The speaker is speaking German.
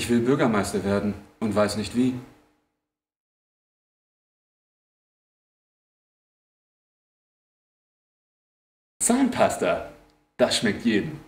Ich will Bürgermeister werden und weiß nicht wie. Zahnpasta. Das schmeckt jedem.